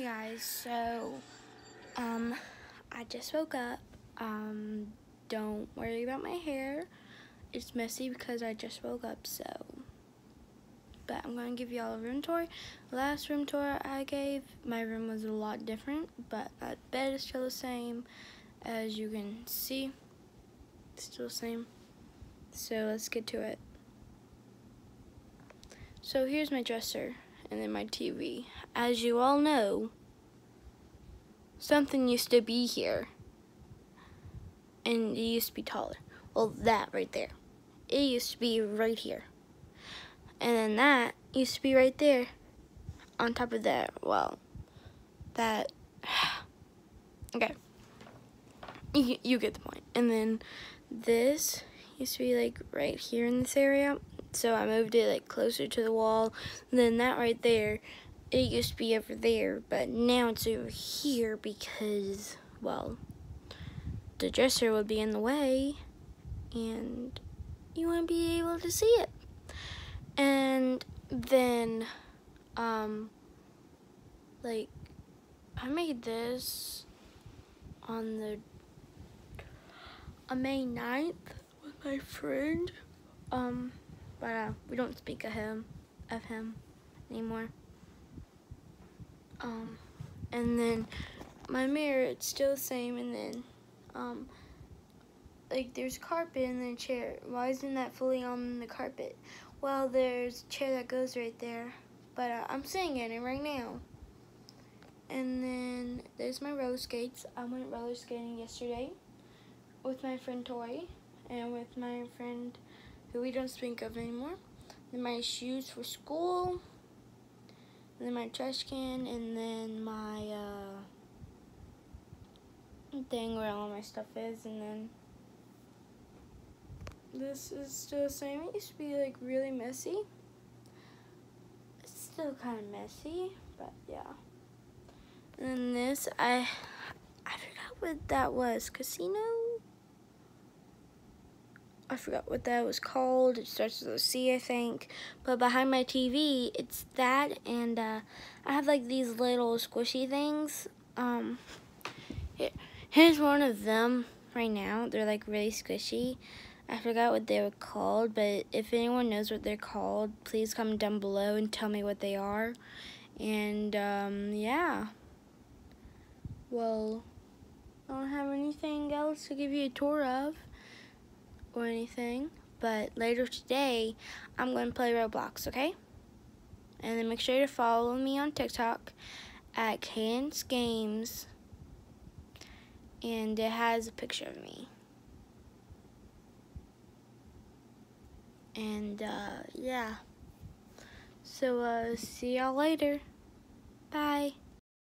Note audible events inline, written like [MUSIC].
Hey guys, so um I just woke up. Um don't worry about my hair. It's messy because I just woke up, so but I'm gonna give y'all a room tour. Last room tour I gave, my room was a lot different, but my bed is still the same. As you can see, it's still the same. So let's get to it. So here's my dresser and then my TV. As you all know, something used to be here. And it used to be taller. Well, that right there. It used to be right here. And then that used to be right there. On top of that, well, that, [SIGHS] okay. You, you get the point. And then this used to be like right here in this area so I moved it like closer to the wall. And then that right there, it used to be over there, but now it's over here because, well, the dresser would be in the way and you wouldn't be able to see it. And then, um, like, I made this on the, on May 9th with my friend. Um, but uh, we don't speak of him, of him anymore. Um, and then my mirror, it's still the same, and then, um, like there's carpet in the chair. Why isn't that fully on the carpet? Well, there's a chair that goes right there, but uh, I'm sitting in it right now. And then there's my roller skates. I went roller skating yesterday with my friend Tori and with my friend who we don't speak of anymore. Then my shoes for school. And then my trash can, and then my uh, thing where all my stuff is, and then this is still the same. It used to be like really messy. It's still kind of messy, but yeah. And then this, I I forgot what that was. Casino. I forgot what that was called. It starts with a C, I think. But behind my TV, it's that, and uh, I have like these little squishy things. Um, here, here's one of them right now. They're like really squishy. I forgot what they were called, but if anyone knows what they're called, please comment down below and tell me what they are. And um, yeah. Well, I don't have anything else to give you a tour of or anything, but later today, I'm going to play Roblox, okay? And then make sure to follow me on TikTok at Cadence Games, and it has a picture of me. And, uh, yeah. So, uh, see y'all later. Bye.